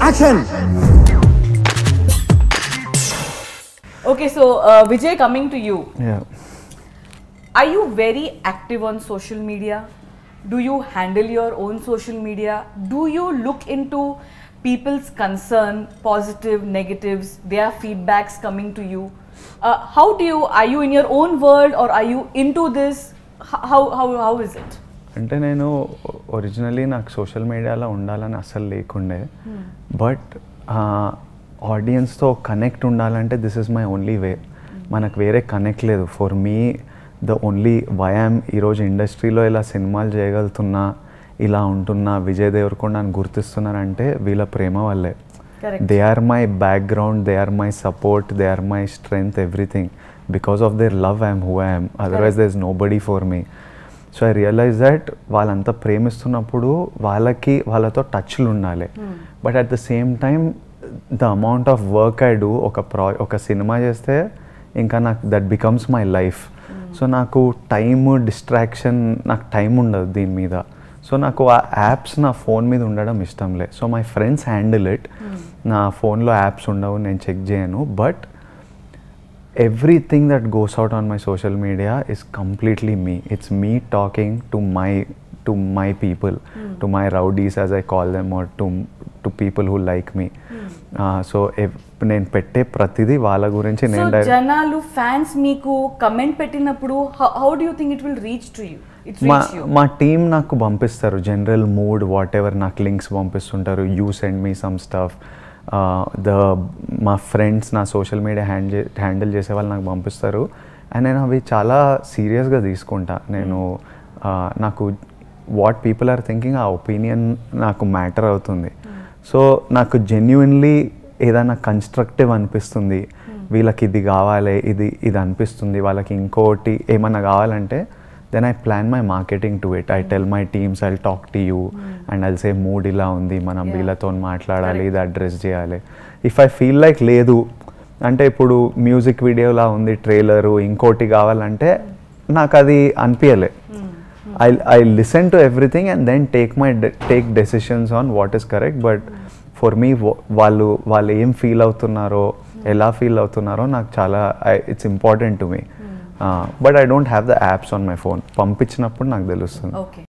Action! Okay, so uh, Vijay, coming to you. Yeah. Are you very active on social media? Do you handle your own social media? Do you look into people's concern, positive, negatives, their feedbacks coming to you? Uh, how do you, are you in your own world or are you into this? How, how, how is it? అంటే నేను originally నాకు social మీడియాలో ఉండాలని అస్సలు లేకుండే. But ఆడియన్స్తో connect ఉండాలంటే this is my only way మనకు వేరే కనెక్ట్ లేదు. For me the only way I'm ఈరోజు ఇండస్ట్రీలో ఇలా సినిమాలు చేయగలుగుతున్నా ఇలా ఉంటున్నా విజయ్ దేవరకొండ అని గుర్తిస్తున్నారంటే వీళ్ళ ప్రేమ వల్లే. They are my background they are my support they are my strength everything because of their love I'm who I'm otherwise there is nobody for me so I realize that వాళ్ళంతా ప్రేమిస్తున్నప్పుడు వాళ్ళకి వాళ్ళతో టచ్లు ఉండాలి. But at the same time the amount of work I do ఒక ప్రా ఒక cinema చేస్తే ఇంకా నాకు that becomes my life so నాకు టైమ్ డిస్ట్రాక్షన్ నాకు టైం ఉండదు దీని మీద. సో నాకు ఆ యాప్స్ నా ఫోన్ మీద ఉండడం ఇష్టం లే. So my friends handle it నా ఫోన్లో యాప్స్ ఉండవు నేను చెక్ చేయను. But everything that goes out on my social media is completely me it's me talking to my to my people to my rowdies as I call them or to to people who like me so నేను పెట్టే ప్రతిదీ వాళ్ళ గురించి నేను fans మీకు comment పెట్టినప్పుడు how do think it will reach to you మా మా టీం నాకు పంపిస్తారు జనరల్ మూడ్ వాట్ ఎవర్ నాకు లింక్స్ పంపిస్తుంటారు you send me some stuff the మా ఫ్రెండ్స్ నా సోషల్ మీడియా హ్యాండిల్ హ్యాండిల్ చేసే వాళ్ళు నాకు పంపిస్తారు. అండ్ నేను అవి చాలా సీరియస్గా తీసుకుంటా. నేను నాకు వాట్ పీపుల్ ఆర్ థింకింగ్ ఆ ఒపీనియన్ నాకు మ్యాటర్ అవుతుంది. సో నాకు జెన్యున్లీ ఏదైనా కన్స్ట్రక్టివ్ అనిపిస్తుంది. వీళ్ళకి ఇది కావాలి ఇది ఇది అనిపిస్తుంది. వాళ్ళకి ఇంకోటి ఏమన్నా కావాలంటే then I plan my marketing to it I tell my teams I talk to you and I'll say mood ఇలా ఉంది. మనం. వీళ్ళతో మాట్లాడాలి ఇది అడ్రస్ చేయాలి. ఇఫ్ ఐ ఫీల్ లైక్ లేదు అంటే ఇప్పుడు మ్యూజిక్ వీడియోలా ఉంది ట్రైలరు ఇంకోటి కావాలంటే నాకు అది అనిపించలే I I listen to everything and then take my take decisions on what is correct but for me వాళ్ళు వాళ్ళు ఏం ఫీల్ అవుతున్నారో ఎలా ఫీల్ అవుతున్నారో నాకు చాలా it's important to me but I don't have the apps on my phone పంపించినప్పుడు నాకు తెలుస్తుంది. ఓకే